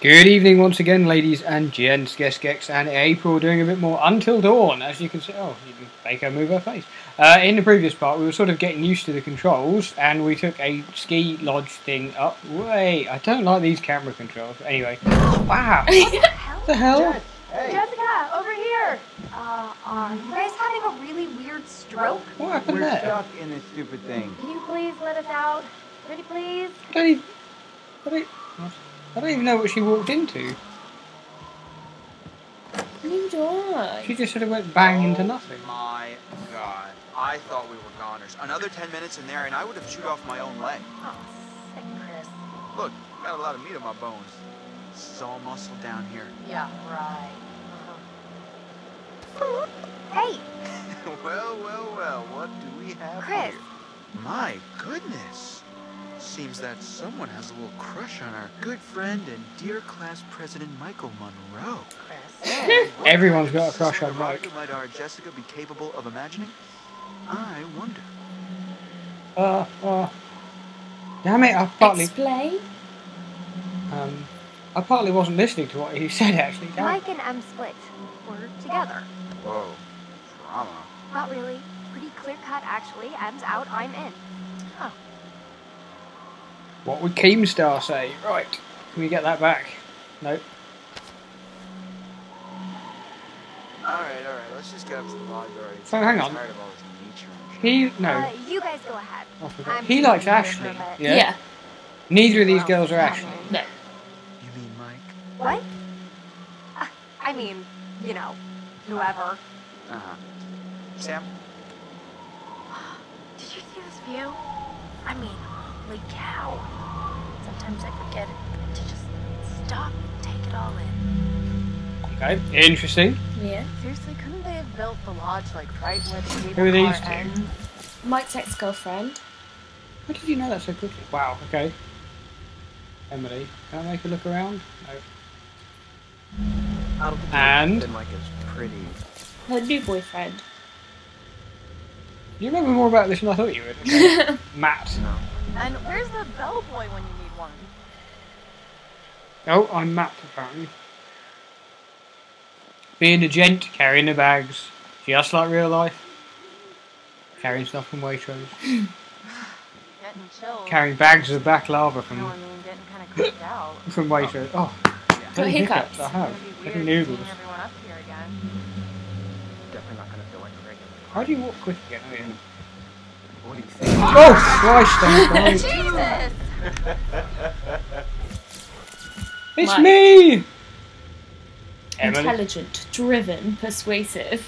Good evening once again, ladies and gents, Guest Gex and April doing a bit more Until Dawn, as you can see. Oh, you can make her move her face. Uh, in the previous part, we were sort of getting used to the controls, and we took a ski lodge thing up. Wait, I don't like these camera controls. Anyway, wow. what the hell? Hey. Jessica, over here. Uh, are you guys having a really weird stroke? What happened We're there? stuck in this stupid thing. Can you please let us out? Pretty please? I don't even, I don't, I don't even know what she walked into. Neither do I. She just sort of went bang into Oh nothing. My God. I thought we were goners. Another 10 minutes in there and I would have chewed off my own leg. Oh, sick Chris. Look, got a lot of meat on my bones. This is all muscle down here. Yeah, right. Uh-huh. Hey, well, well, well, what do we have Chris. here? My goodness. Seems that someone has a little crush on our good friend and dear class president Michael Munroe. Everyone's got a crush on erotica Mike. Might our Jessica be capable of imagining? I wonder. Uh, uh. Damn it, I partly, Explain. um, I partly wasn't listening to what he said actually. Damn it. Mike and Em split. We're together. Whoa, drama. Not really. Pretty clear cut, actually. M's out, I'm in. What would Keemstar say? Right, can we get that back? Nope. All right, all right. Let's just get up to the lodge already. So, hang on. tired of all this nature and shit. He no. Uh, you guys go ahead. I He likes staying here for a Ashley. bit. Yeah. Neither of these Well, girls are not Ashley. me. No. You mean Mike? What? Uh, I mean, you know, whoever. Uh huh. Sam? Did you see this view? I mean, holy cow. Sometimes I forget to just stop and take it all in. Okay, interesting. Yeah. Seriously, couldn't they have built the lodge like right where the cable Who are these car two? ends? Mike's ex-girlfriend. How did you know that so quickly? Wow. Okay. Emily, can I make a look around? No. I And? been like as pretty. Her new boyfriend. You remember more about this than I thought you would. Okay. Matt. No. And where's the bellboy when you need one? Oh, I'm Matt apparently. Being a gent, carrying the bags, just like real life. Carrying stuff from Waitrose. Getting chilled. Carrying bags of baklava No, from I mean getting kind of creeped out. from Waitrose. Oh, Got bloody hiccups. I have. gonna be Getting noodles. everyone up here again. Definitely not gonna feel like regular. How do you walk quick again? Oh, yeah. What do you think? Oh, Christ, I'm crying. Jesus! It's Mike. me! Emily. Intelligent, driven, persuasive.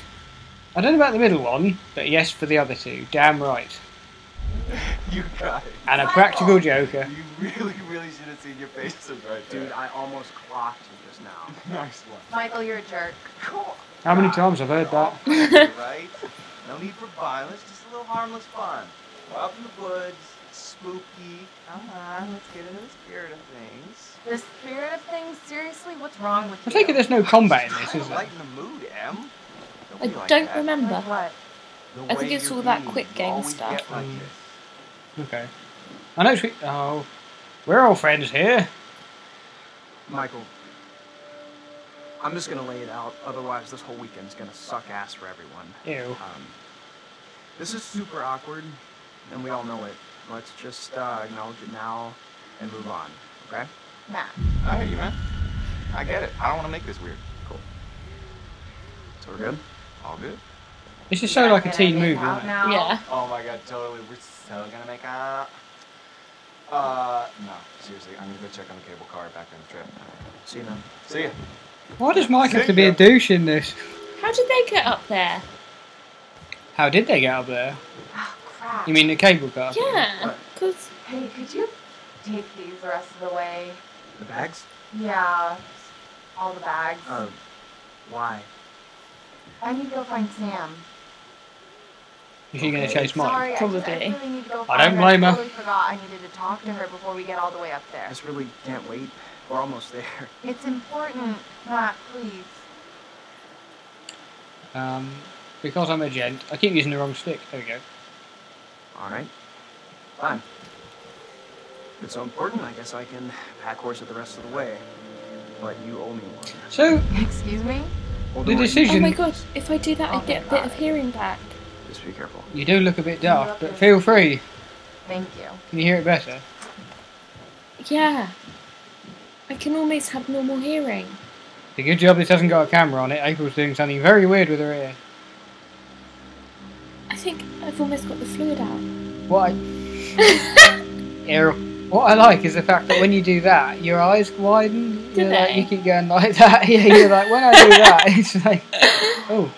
I don't know about the middle one, but yes for the other two. Damn right. You guys. And a practical joker. You really, really should have seen your faces right there. Dude, I almost clocked you just now. nice one. Michael, you're a jerk. Cool. How many times have I've heard that? right? No need for violence, just a little harmless fun. We're out in the woods, spooky. Come on, let's get into the spirit of things. The spirit of things, seriously? What's wrong with I you? take it there's no combat in this, is to there? lighten the mood, Em. I be like don't that. remember. Like what? I think way it's all that quick game stuff. like Mm. Okay. I know we. Oh. We're all friends here. Michael, I'm just gonna lay it out. Otherwise, this whole weekend's gonna suck ass for everyone. Ew. Um, this is super awkward, and we all know it. Let's just uh, acknowledge it now and move on. Okay? Matt. I hear you, man. I get it. I don't want to make this weird. Cool. So we're good. All good. This is so like a teen movie, out now? Yeah. Oh my god, totally. We're so gonna make out. Uh, no, seriously. I'm gonna go check on the cable car back on the trip. See you man. See ya. Why does Mike have to be a douche in this? How did they get up there? How did they get up there? Oh, crap. You mean the cable car? Yeah, because Hey, could you take these the rest of the way? The bags? Yeah. All the bags. Uh, why? I need to go find Sam. Is she going to chase Mike? Sorry, I, just, I Probably. really need to go I don't her. blame her. I totally forgot I needed to talk to her before we get all the way up there. I just really can't wait. We're almost there. It's important. Matt, please. Um, because I'm a gent, I keep using the wrong stick. There we go. All right. Fine. If it's so important, I guess I can pack horse it the rest of the way. but you owe me one. So, Excuse me? Well, the don't. Oh my god, if I do that, I get a bit of hearing back. Just be careful. You do look a bit daft, but feel free. Thank you. Can you hear it better? Yeah. I can almost have normal hearing. The good job this hasn't got a camera on it. April's doing something very weird with her ear. I think I've almost got the fluid out. What I, Errol, what I like is the fact that when you do that, your eyes widen. Do like, you keep going like that. Yeah, you're like, when I do that, it's like, oh,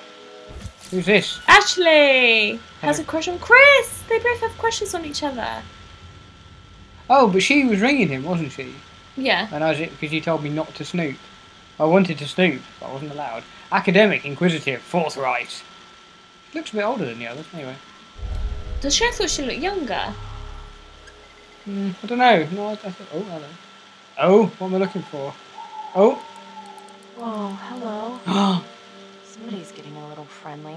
who's this? Ashley has a crush on Chris. They both have crushes on each other. Oh, but she was ringing him, wasn't she? Yeah. And I was it because you told me not to snoop. I wanted to snoop, but I wasn't allowed. Academic, inquisitive, forthright. She looks a bit older than the others, anyway. Does she? I thought she looked younger. Mm, I don't know. No, I, I thought, oh, hello. Oh, what am I looking for? Oh, Whoa, hello. oh, Somebody's getting a little friendly.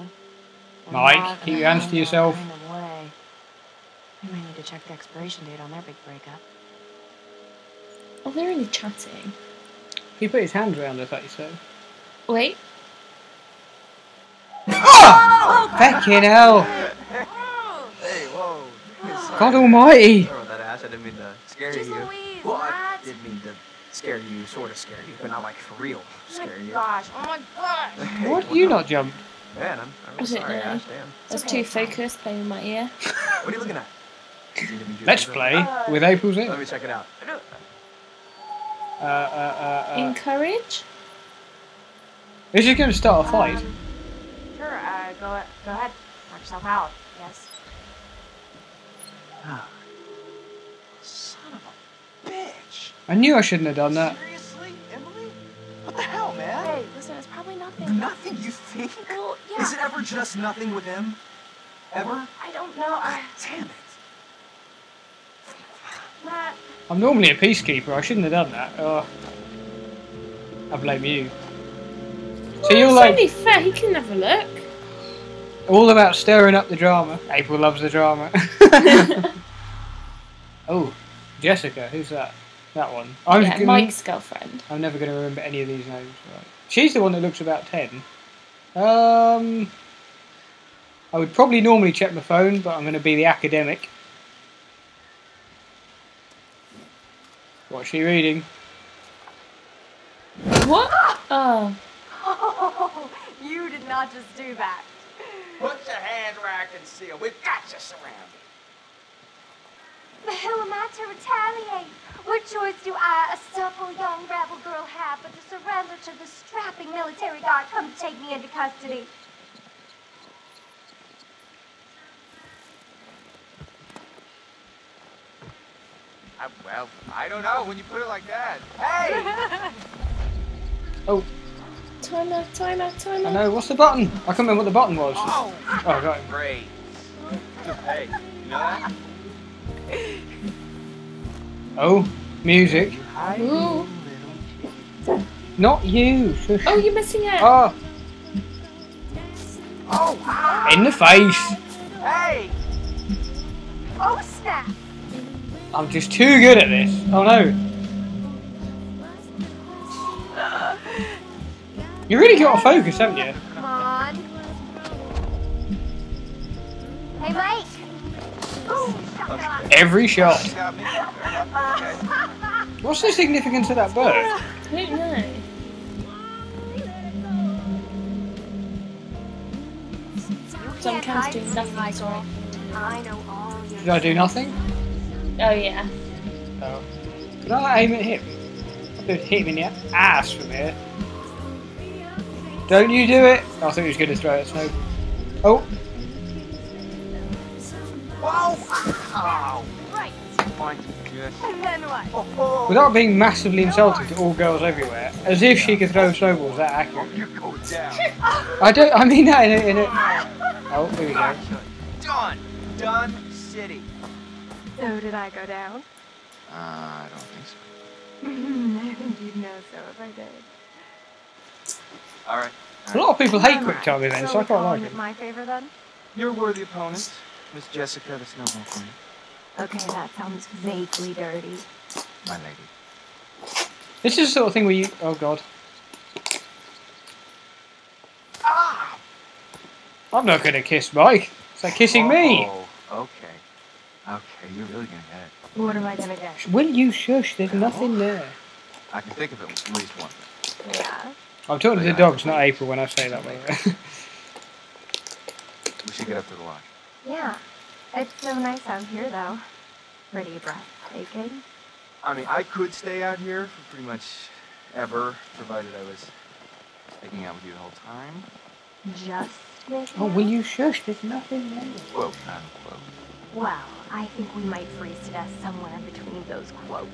I'm Mike, keep your hands to yourself. Kind of way. We might need to check the expiration date on their big breakup. Oh, they're only chatting. he put his hands around her face, so. Wait. Fucking hell! Hey, whoa. God almighty! Didn't mean to scare Jeez you. Louise, Well, I Matt. did mean to scare you, sort of scare you, but not like for real Oh scare my you. gosh, oh my gosh. Hey, What well you not jumped? Man, I'm, I'm really sorry. Ash. Damn. I was okay, too focused playing in my ear. What are you looking at? Is it a new Let's play Uh, with April's Let me check it out. Uh, uh, uh, uh. Encourage? Is it going to start a fight? Um, sure, uh, go, go ahead. Knock yourself out. Yes. Son of a bitch. I knew I shouldn't have done that. Seriously, Emily? What the hell, man? Hey, listen, it's probably nothing. Nothing, you think? Well, yeah. Is it ever just nothing with him? Ever? I don't know. I, Damn it. Matt, I'm normally a peacekeeper. I shouldn't have done that. Oh. I blame you. So you're it's like only fair. He can have a look. all about stirring up the drama. April loves the drama. oh, Jessica, who's that? That one. I'm, yeah, gonna- Mike's girlfriend. I'm never going to remember any of these names. Right. She's the one that looks about ten. Um, I would probably normally check my phone, but I'm going to be the academic. What's she reading? What? Oh. Oh, you did not just do that. Put your hand where I can see 'em. We've got you surrounded. The hell am I to retaliate? What choice do I, a supple young rebel girl, have but to surrender to the strapping military guard come to take me into custody? I, well, I don't know when you put it like that. Hey! Oh, Timer, timer, timer. I know. What's the button? I can't remember what the button was. oh, Oh, got him. great. Hey, you know that? Oh, music. Ooh. Not you. Shush. Oh, you're missing it. Oh, Oh, ah, in the face. hey! Oh, snap! I'm just too good at this. Oh no. You really got to focus, haven't you? Every shot. Got me. Okay. What's the significance of that bird? I don't know. Some Can't cams hide do from nothing, sorry. I know all Did I do nothing? Oh, yeah. Oh. Did I aim at him? I did hit him in the ass from here. Don't you do it? I thought he was going to throw it at Snow. Oh, Whoa! Ow! Right. My goodness. And then what? Oh, without being massively insulting to all girls everywhere, as if she could throw snowballs that accurate. you go down. I don't. I mean that in a. In a oh, here we go. Done. Done city. So did I go down? Uh, I don't think so. I think you'd know so if I did. All right. A lot of people hate quick Alright, time events. so I we quite calling like it it. my favor then? You're a worthy opponent, Miss Jessica, the snowball queen. Okay, that sounds vaguely dirty. My lady. This is the sort of thing where you. Oh god. Ah! I'm not gonna kiss Mike. It's like kissing me. Oh, okay. Okay, you're really gonna get it. What am I gonna get? Will you shush? There's nothing there. I can think of it at least one. Yeah. I'm talking to the dogs, not April, when I say that. Way. We should get up to the lodge. Yeah. It's so nice out here, though. Pretty breathtaking. I mean, I could stay out here for pretty much ever, provided I was sticking out with you the whole time. Just with oh, you? will you shush? There's nothing there. Quote, not quote. Well, I think we might freeze to death somewhere between those quotes.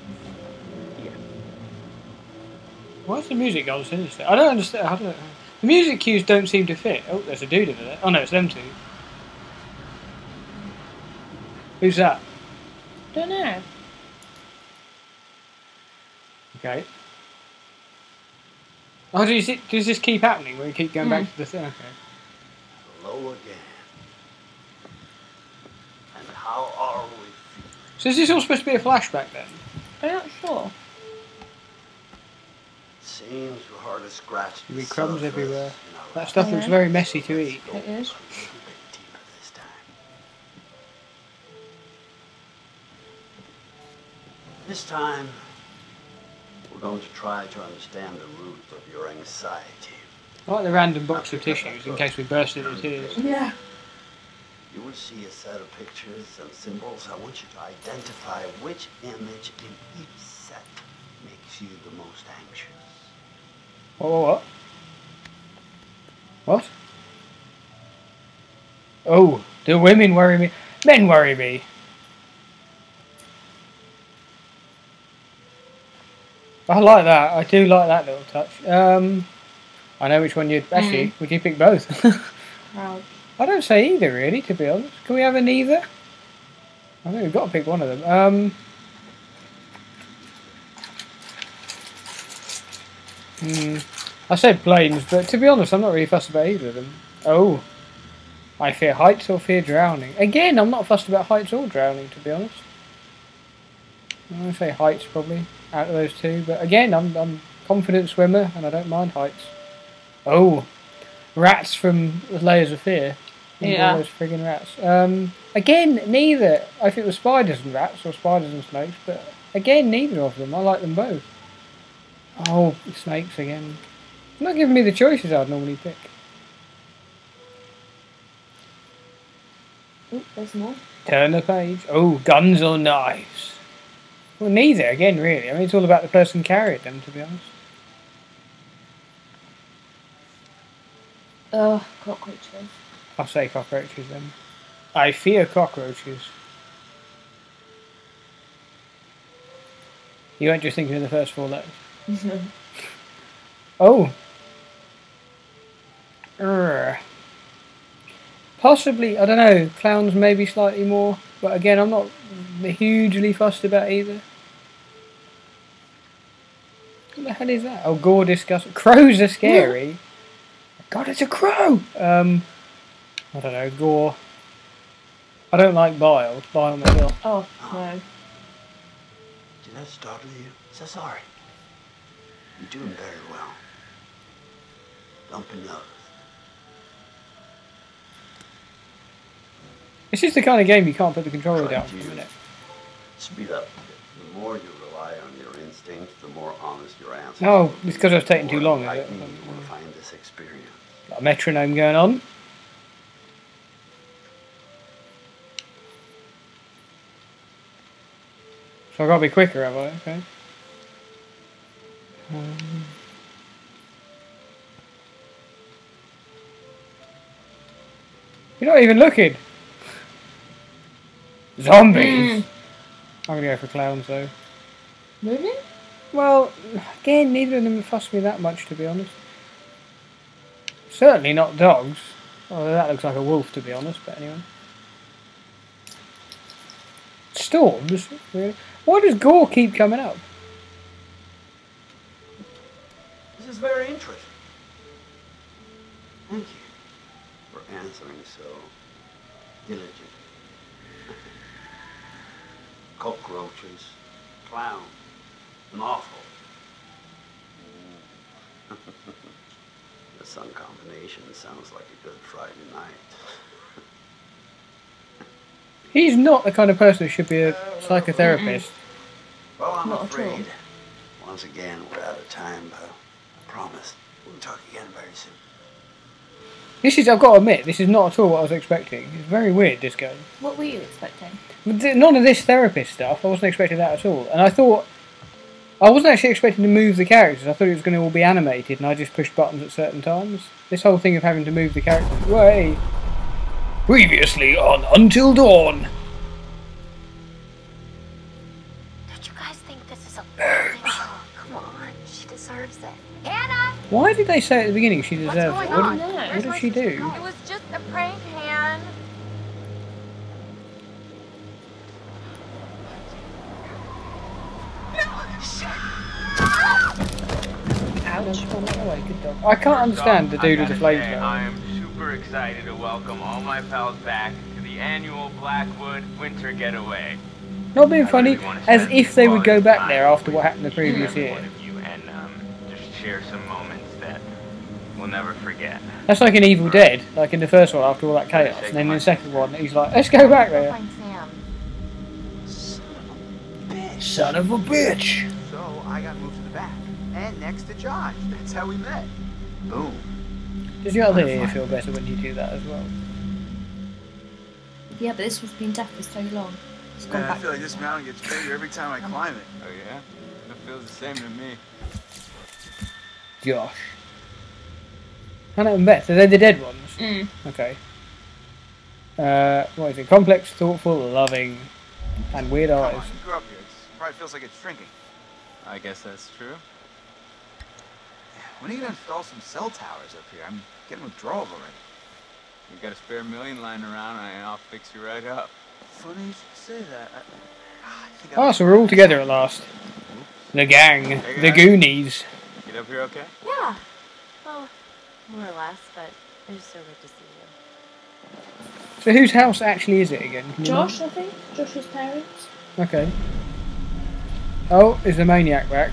Why's the music gone sinister? I don't understand. I don't. The music cues don't seem to fit. Oh, there's a dude over there. Oh no, it's them two. Who's that? Don't know. Okay. Oh, does it, does this keep happening? Where you keep going back hmm. to the thing? Okay. Hello again. And how are we? So is this all supposed to be a flashback then? I'm not sure. Seems we're hard to scratch. There'll be crumbs surface everywhere. That stuff Yeah. looks very messy to eat. It is. This time, we're going to try to understand the root of your anxiety. I like the random box of tissues in case we burst into tears. Yeah. You will see a set of pictures and symbols. I want you to identify which image in each set makes you the most anxious. What, what, what? What? Oh, the women worry me. Men worry me. I like that. I do like that little touch. Um, I know which one you'd. Actually, would you pick both? I don't say either, really, to be honest. Can we have a neither? I think we've got to pick one of them. Um, hmm, I said planes, but to be honest, I'm not really fussed about either of them. Oh, I fear heights or fear drowning. Again, I'm not fussed about heights or drowning, to be honest. I'm going to say heights probably out of those two, but again, I'm I'm confident swimmer and I don't mind heights. Oh, rats from Layers of Fear. Yeah. those friggin' rats. Um, again, neither. I think it was spiders and rats or spiders and snakes, but again, neither of them. I like them both. Oh, snakes again. Not giving me the choices I'd normally pick. Oop, there's more. Turn the page. Oh, guns or knives? Well, neither, again, really. I mean, it's all about the person carrying them, to be honest. Oh, cockroaches. I'll say cockroaches then. I fear cockroaches. You weren't just thinking of the first four letters. Oh. Urgh. Possibly, I don't know, clowns maybe slightly more, but again, I'm not hugely fussed about either. What the hell is that? Oh, gore disgust. Crows are scary. God, it's a crow! Um, I don't know, gore. I don't like bile. Bile me ill. Oh, no. Did that startle you? So sorry. You're doing very well. Dump your nose. This is the kind of game you can't put the controller Try down to for a minute. Speed up. The more you rely on your instincts, the more honest your answers. No, will be, it's 'cause I was taking too long, is it? enlightening You will find this experience. Got a metronome going on. So I've got to be quicker, have I? Okay. Um, you're not even looking. Zombies. I'm gonna go for clowns though. Really? Well, again, neither of them fuss me that much, to be honest. Certainly not dogs. Although that looks like a wolf, to be honest, but anyway. Storms? Really? Why does gore keep coming up? This is very interesting. Thank you for answering so diligently. Cockroaches, clown, an awful. the sun combination sounds like a good Friday night. He's not the kind of person who should be a psychotherapist. Well, I'm Not at all. afraid. Once again, we're out of time, but I promise we'll talk again very soon. This is, I've got to admit, this is not at all what I was expecting. It's very weird, this game. What were you expecting? None of this therapist stuff, I wasn't expecting that at all. And I thought, I wasn't actually expecting to move the characters. I thought it was going to all be animated and I just pushed buttons at certain times. This whole thing of having to move the characters. Way. Previously on Until Dawn. Don't you guys think this is a Oh, come on. She deserves it. Hannah! Why did they say at the beginning she deserves it? What did, what did she do? It was just a prank, I can't understand the dude with the I gotta say, flamethrower. I am super excited to welcome all my pals back to the annual Blackwood Winter Getaway. Not being funny, really as if they would go back there after what happened the previous year. one of you and um, just share some moments that we'll never forget. That's like an Evil Dead, like in the first one after all that chaos. And then in the second one, he's like, let's go back there. Son of a bitch. So I got moved to the back and next to Josh. That's how we met. Boom. Does your other ear feel better when you do that as well? Yeah, but this one's been deaf for so long. It's Man, I feel like this mountain gets bigger every time I climb it. Oh yeah? It feels the same to me. Josh. Hannah and Beth, are they the dead ones? Mm. Okay. Uh, what is it? Complex, thoughtful, loving, and weird Come eyes. On, you grew up here. It probably feels like it's shrinking. I guess that's true. When are you gonna install some cell towers up here? I'm getting withdrawals already. You got a spare million lying around and I'll fix you right up. Funny you should say that. I, I Oh, so we're all together at last. The gang. Hey, The. Goonies. Get up here okay? Yeah. Well, more or less, but it was so good to see you. So whose house actually is it again? Can you Josh, I think. Josh's parents. Okay. Oh, is the maniac back?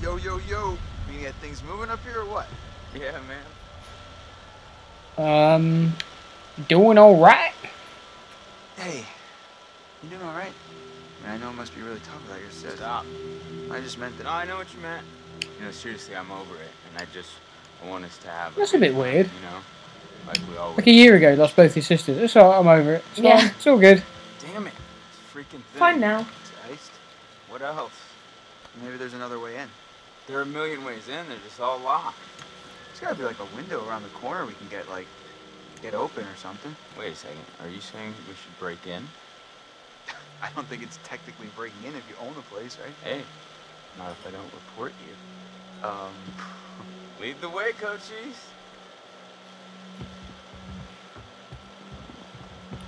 Yo, yo, yo. We get things moving up here or what? Yeah, man. Um, doing all right. Hey, you doing all right? I, mean, I know it must be really tough without your sis. Stop. I just meant that. No, I know what you meant. You know, seriously, I'm over it, and I just I want us to have. That's a good bit time, weird. You know, like we. Like a year ago, lost both his sisters. It's alright, I'm over it. It's Yeah. fine. It's all good. Damn it! It's freaking thing. Fine now. It's iced. What else? Maybe there's another way in. There are a million ways in. They're just all locked. There's gotta be like a window around the corner we can get like get open or something. Wait a second. Are you saying we should break in? I don't think it's technically breaking in if you own the place, right? Hey, not if I don't report you. Um, Lead the way, Cochise.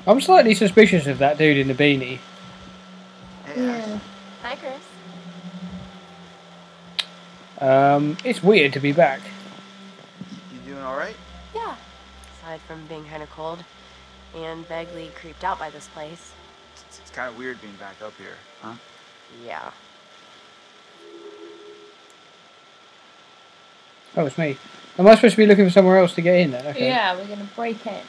I'm slightly suspicious of that dude in the beanie. Yeah. Hi, Chris. Um, it's weird to be back. You doing all right? Yeah. Aside from being kind of cold and vaguely creeped out by this place. It's, it's kind of weird being back up here, huh? Yeah. Oh, it's me. Am I supposed to be looking for somewhere else to get in then? Okay. Yeah, we're gonna break in.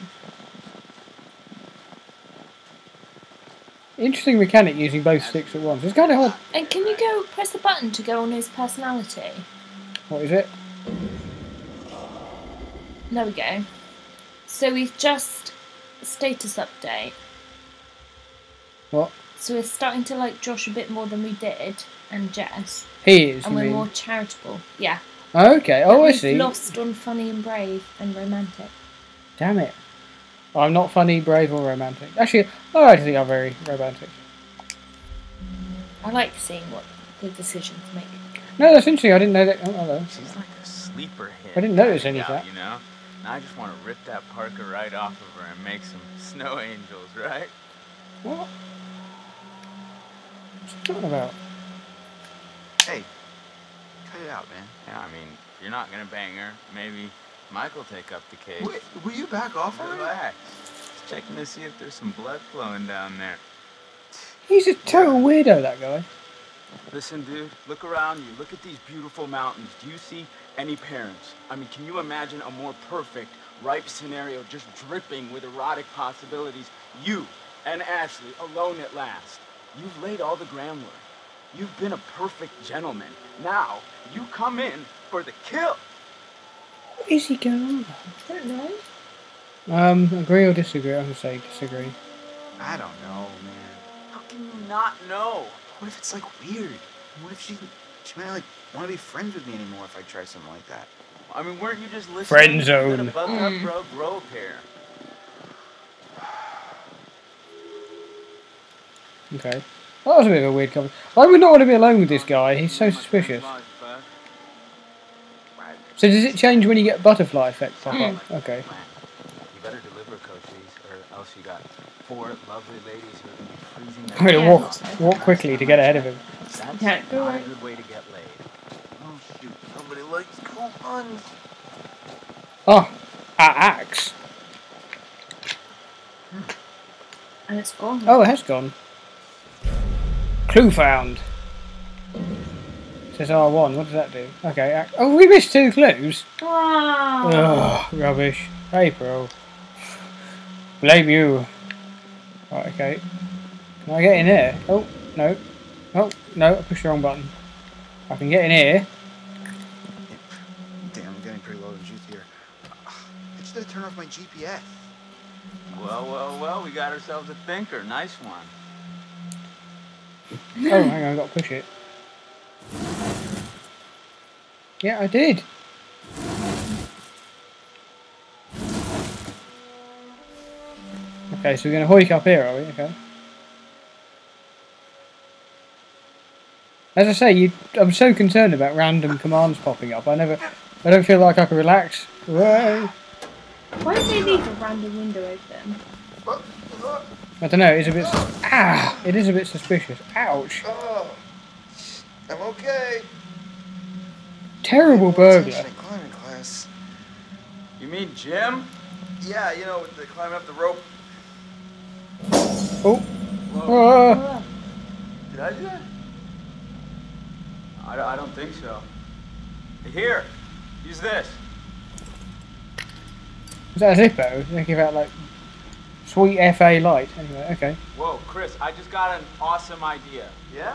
Interesting mechanic using both sticks at once. It's kind of hard. And can you go press the button to go on his personality? What is it? There we go. So we've just status update. What? So we're starting to like Josh a bit more than we did, and Jess, He is. and we're mean? more charitable. Yeah. Okay. Oh, I we've see. Lost on funny and brave and romantic. Damn it. I'm not funny, brave, or romantic. Actually, I don't think I'm very romantic. I like seeing what the decisions make. No, that's interesting. I didn't know that. Oh, hello. She's like a sleeper hit. I didn't notice kinda any of that. You know, and I just want to rip that parka right off of her and make some snow angels, right? What? What's he talking about? Hey, cut it out, man. Yeah, I mean, you're not gonna bang her, maybe Michael take up the case. Wait, will you back off already? Relax. Just checking to see if there's some blood flowing down there. He's a total weirdo, that guy. Listen, dude, look around you. Look at these beautiful mountains. Do you see any parents? I mean, can you imagine a more perfect, ripe scenario just dripping with erotic possibilities? You and Ashley alone at last. You've laid all the groundwork. You've been a perfect gentleman. Now, you come in for the kill. What is he going on about? I don't know. Um, agree or disagree? I'm gonna say disagree. I don't know, man. How can you not know? What if it's like weird? What if she she might like want to be friends with me anymore if I try something like that? I mean, weren't you just listening? Friend You zone. gotta up, bro. Grow a pair. Okay. That was a bit of a weird comment. I would not want to be alone with this guy. He's so suspicious. Right. So does it change when you get butterfly effect pop up? Hmm. Okay. You better deliver, Cochise, or else you got four lovely ladies who are gonna be freezing. their I'm gonna walk walk quickly to get ahead of him. That's Yeah, go not a good way to get laid. Oh shoot! Nobody likes cool puns. Oh, our axe. And it's gone. Oh, it has gone. Clue found. Says R1. What does that do? Okay. Oh, we missed two clues. Ah. Ugh, rubbish. April. Blame you. Right, okay. Can I get in here? Oh, no. Oh, no, I pushed the wrong button. I can get in here. Damn, I'm getting pretty low in juice here. I just had to turn off my GPS. Well, well, well, we got ourselves a thinker. Nice one. Oh, hang on, I've got to push it. Yeah, I did. Okay, so we're going to hoik up here, are we? Okay. As I say, you, I'm so concerned about random commands popping up. I never, I don't feel like I can relax. Whoa. Why do they leave a random window open? I don't know. It's a bit. Ah, it is a bit suspicious. Ouch! Oh, I'm okay. Terrible burglar. climbing class. You mean gym? Yeah, you know, with the climbing up the rope. Oh. Whoa. Ah. Did I do that? I, I don't think so. Here, use this. Is that a Zippo? They give out like sweet FA light. Anyway, okay. Whoa, Chris, I just got an awesome idea. Yeah?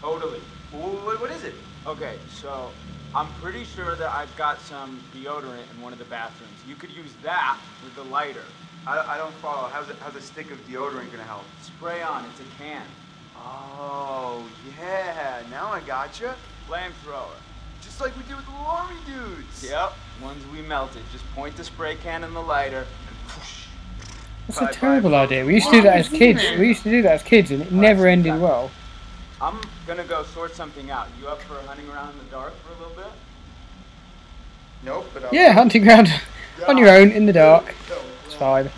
Totally. What, what is it? Okay, so I'm pretty sure that I've got some deodorant in one of the bathrooms. You could use that with the lighter. I, I don't follow. How's, it, how's a stick of deodorant gonna help? Spray on, it's a can. Oh, yeah. Now I gotcha. Flamethrower. Just like we did with the little army dudes. Yep, ones we melted. Just point the spray can in the lighter and whoosh. That's Bye, a terrible folks. idea. We used to do that as kids. We used to do that as kids, and it never ended well. I'm gonna go sort something out. You up for hunting around in the dark for a little bit? Nope, but I'll... Yeah, hunting around on your own in the dark. It's fine.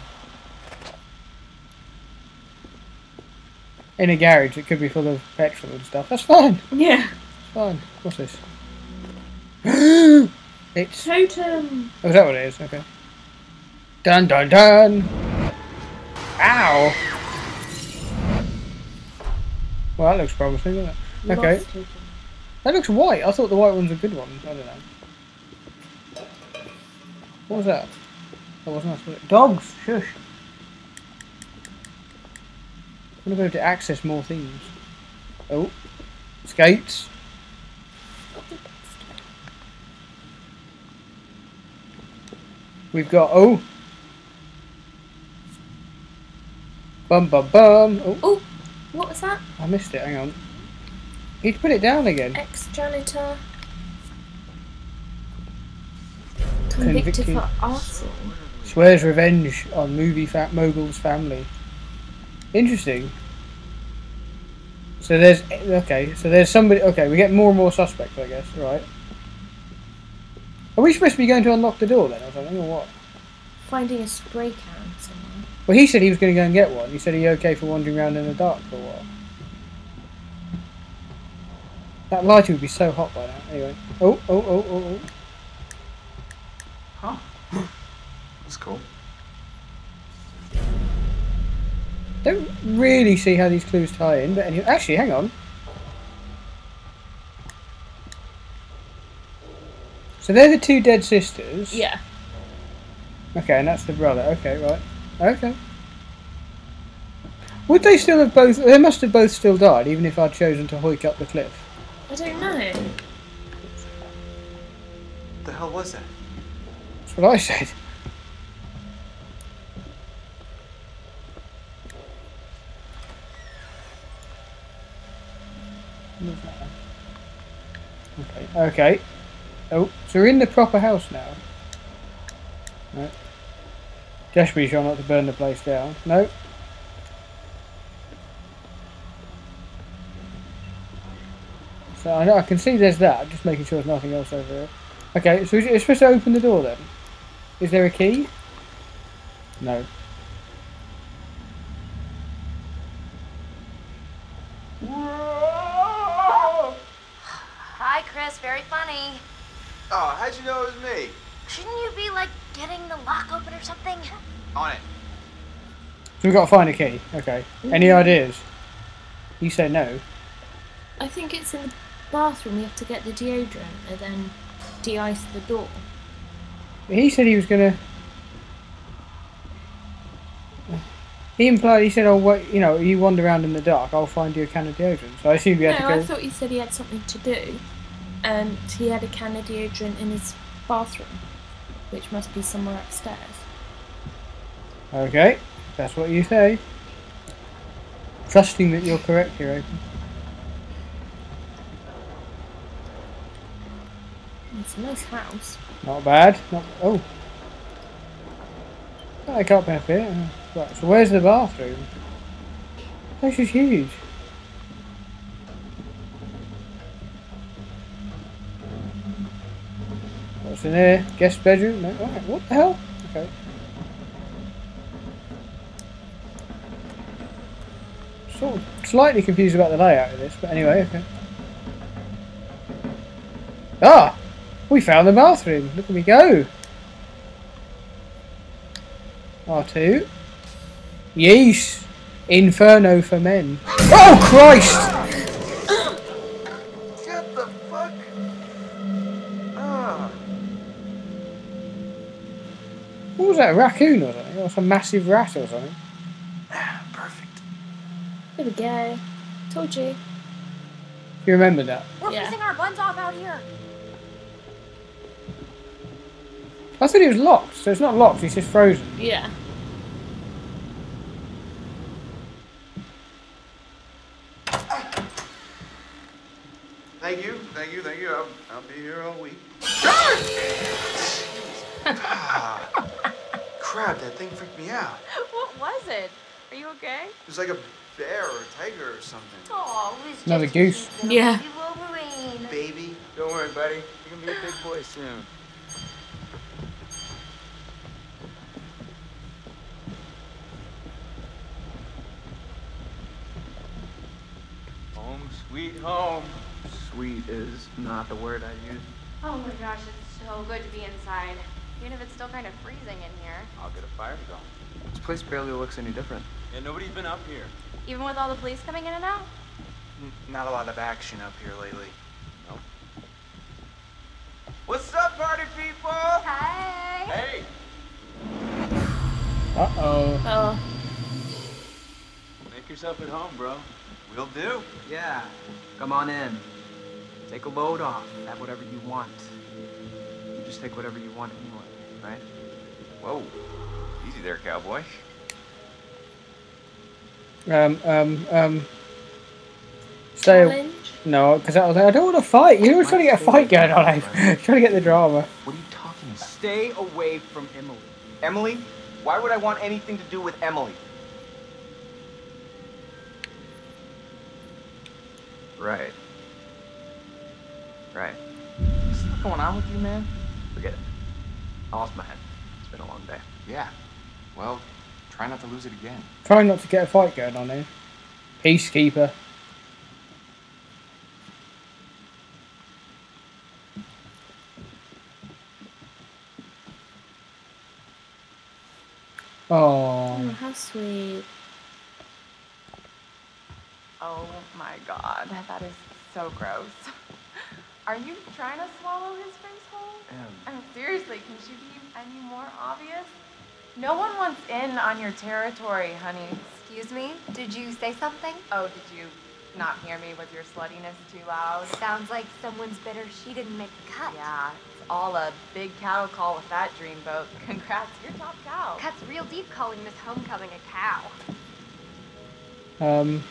In a garage, it could be full of petrol and stuff. That's fine. Yeah. It's fine. What's this? it's. Totem. Oh, is that what it is? Okay. Dun dun dun! Ow! Well, that looks promising, doesn't it? Okay. That looks white. I thought the white ones were good ones. I don't know. What was that? That wasn't us, was it? Dogs! Shush! I'm gonna go to access more things. Oh. Skates. We've got. Oh! Bum bum bum! Oh, Oh, what was that? I missed it. Hang on. He'd put it down again. Ex janitor. Convicted Convicted. for arson. Swears revenge on movie fa- mogul's family. Interesting. So there's okay. So there's somebody. Okay, we get more and more suspects. I guess. Right. Are we supposed to be going to unlock the door then, or something, or what? Finding a spray can. Well, he said he was going to go and get one. He said, "Are you okay for wandering around in the dark for a while?" That lighting would be so hot by now. Anyway. Oh, oh, oh, oh, oh. Huh. That's cool. Don't really see how these clues tie in, but anyway, actually, hang on. So they're the two dead sisters. Yeah. Okay, and that's the brother. Okay, right. Okay. Would they still have both? They must have both still died, even if I'd chosen to hoik up the cliff. I don't know. What the hell was that? That's what I said. Okay. Okay. Oh, so we're in the proper house now. Right. Just be sure not to burn the place down. No. So I, know, I can see there's that. Just making sure there's nothing else over here. Okay, so we're supposed to open the door then. Is there a key? No. Hi, Chris. Very funny. Oh, how'd you know it was me? Shouldn't you be like getting the lock open or something? On it. So we've got to find a key. Okay. Any mm. ideas? You say no. I think it's in the bathroom. We have to get the deodorant and then de-ice the door. He said he was gonna. He implied he said, "Oh, what you know, you wander around in the dark. I'll find you a can of deodorant." So I assume you No, had to I thought he said he had something to do, and he had a can of deodorant in his bathroom, which must be somewhere upstairs. Okay, that's what you say. Trusting that you're correct here, Open. It's a nice house. Not bad. Not oh. I can't up here. Right, so where's the bathroom? This is huge. What's in there? Guest bedroom? Right, what the hell? Okay. Sort of slightly confused about the layout of this, but anyway, okay. Ah! We found the bathroom. Look at me go. R2. Yes. Inferno for men. Oh, Christ! That, a raccoon or something? Or some massive rat or something? Perfect. There we go. Told you. You remember that? We're Yeah. freezing our buns off out here. I thought it was locked, so it's not locked, it's just frozen. Yeah. Thank you, thank you, thank you. I'll, I'll be here all week. Ah. Crap, that thing freaked me out. What was it? Are you okay? It was like a bear or a tiger or something. Oh, it was Another goose. a Yeah. Wolverine. Baby. Don't worry, buddy. You're gonna be a big boy soon. Home, sweet home. Sweet is not the word I use. Oh my gosh, it's so good to be inside. Even if it's still kind of freezing in here. I'll get a fire going. This place barely looks any different. Yeah, nobody's been up here. Even with all the police coming in and out? N- not a lot of action up here lately. Nope. What's up, party people? Hi. Hey! Uh oh. Oh, Make yourself at home, bro. Will do. Yeah, come on in. Take a load off. Have whatever you want. You just take whatever you want anyway, right? Whoa. Easy there, cowboy. Um, um, um. Stay. challenge. No, because I was like, I don't want to fight. You were trying to get a fight going on. I'm trying to get the drama. What are you talking about? Stay away from Emily. Emily? Why would I want anything to do with Emily? Right. Right. What's going on with you, man? Forget it. I lost my head. It's been a long day. Yeah. Well, try not to lose it again. Try not to get a fight going on here. Peacekeeper. Oh, Oh, how sweet. Oh my god, that is so gross. Are you trying to swallow his face whole? I mean, seriously, can she be any more obvious? No one wants in on your territory, honey. Excuse me? Did you say something? Oh, did you not hear me? Was your sluttiness too loud? Sounds like someone's bitter she didn't make the cut. Yeah, it's all a big cattle call with that dreamboat. Congrats, you're top cow. Cuts real deep calling Miss Homecoming a cow. Um,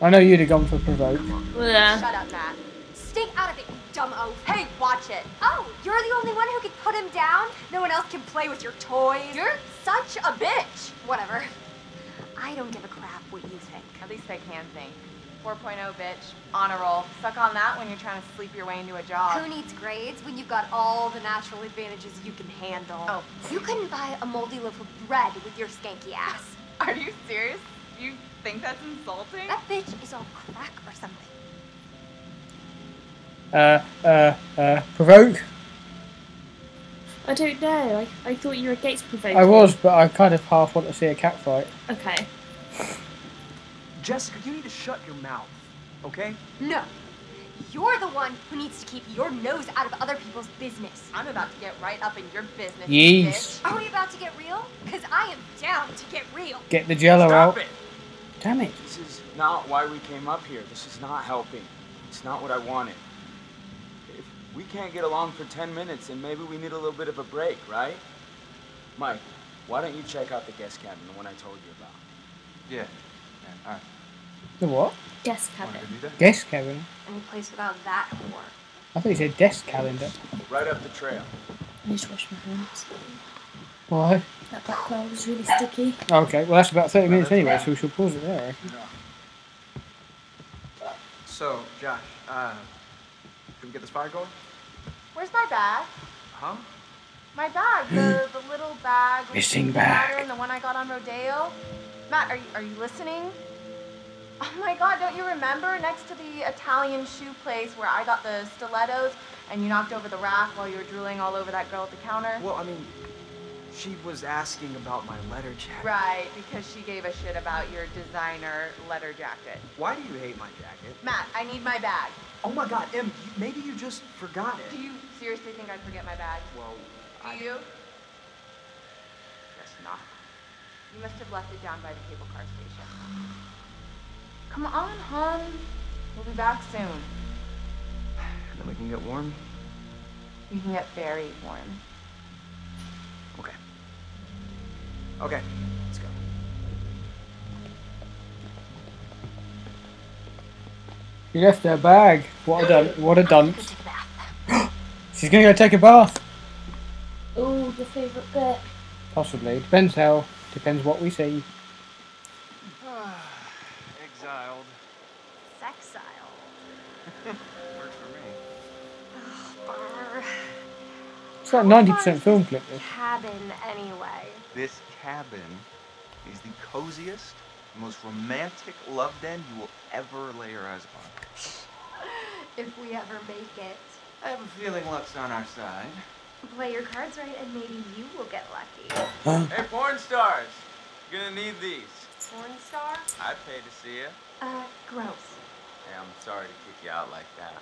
I know you'd have gone for provoke. Yeah. Shut up, Matt. Stay out of it, you dumb oaf. Hey, watch it. Oh, you're the only one who can put him down? No one else can play with your toys? You're such a bitch. Whatever. I don't give a crap what you think. At least I can think. 4.0 bitch, on a roll. Suck on that when you're trying to sleep your way into a job. Who needs grades when you've got all the natural advantages you can handle? Oh. You couldn't buy a moldy loaf of bread with your skanky ass. Are you serious? You think that's insulting? That bitch is on crack or something. Uh, uh, uh, provoke. I don't know. I, I thought you were against provoking. I was, but I kind of half want to see a cat fight. Okay. Jessica, you need to shut your mouth, okay? No. You're the one who needs to keep your nose out of other people's business. I'm about to get right up in your business. Yes. Are we about to get real? Because I am down to get real. Get the jello Stop out. it. Damn it. This is not why we came up here. This is not helping. It's not what I wanted. If we can't get along for 10 minutes, then maybe we need a little bit of a break, right? Mike, why don't you check out the guest cabin, the one I told you about? Yeah. Yeah, alright. The what? Guest cabin. Wanna do that? Guest cabin. Any place without that whore. I thought you said desk calendar. Right up the trail. I need to wash my hands. Why? That back cloud was really sticky. Okay, well that's about 30 minutes anyway, so we shall pause it there. I. So, Josh, uh, can we get this fire going? Where's my bag? Huh? My bag, the, the little bag. with Missing the bag. pattern, the one I got on Rodeo. Matt, are you, are you listening? Oh my god, don't you remember next to the Italian shoe place where I got the stilettos and you knocked over the rack while you were drooling all over that girl at the counter? Well, I mean, she was asking about my letter jacket. Right, because she gave a shit about your designer letter jacket. Why do you hate my jacket? Matt, I need my bag. Oh my god, Em, maybe you just forgot it. Do you seriously think I'd forget my bag? Well, Do I you? guess not. You must have left it down by the cable car station. Come on, hon. We'll be back soon. Then we can get warm. We can get very warm. Okay, let's go. You left her bag. What a dun- what a dunce. She's gonna go take a bath. Oh, the favourite bit. Possibly. Depends how. Depends what we see. Exiled. Sexile. Works for me. Brr. It's like 90% film clip. This. Cabin, anyway. This cabin is the coziest, most romantic love den you will ever lay your eyes upon. If we ever make it. I have a feeling luck's on our side. Play your cards right and maybe you will get lucky. Hey, porn stars! You're gonna need these. Porn star? I'd pay to see you. Uh, gross. Hey, I'm sorry to kick you out like that.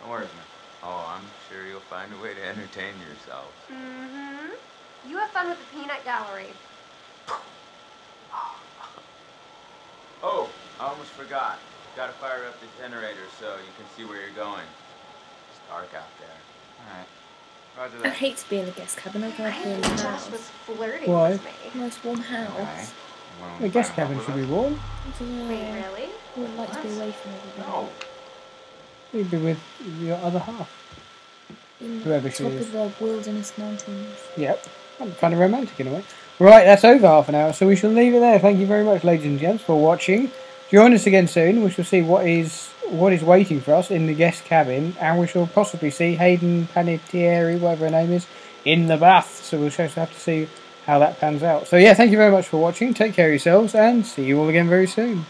Don't worry, man. Oh, I'm sure you'll find a way to entertain yourself. Mm-hmm. You have fun with the peanut gallery. Oh, I almost forgot. Gotta fire up the generator so you can see where you're going. It's dark out there. Alright. Roger I hate to be in a guest cabin. I'd rather be in a Josh house. was flirting Why? with me. Nice warm house. Alright. Wanna The guest cabin should be warm. I don't know. Wait, really? I would like to be away from everybody. No. You'd be with your other half. In Whoever the she top is. of the wilderness mountains. Yep. I'm kind of romantic in a way. Right, that's over half an hour, so we shall leave it there. Thank you very much, ladies and gents, for watching. Join us again soon. We shall see what is what is waiting for us in the guest cabin, and we shall possibly see Hayden Panettiere, whatever her name is, in the bath. So we'll just have to see how that pans out. So yeah, thank you very much for watching. Take care of yourselves, and see you all again very soon.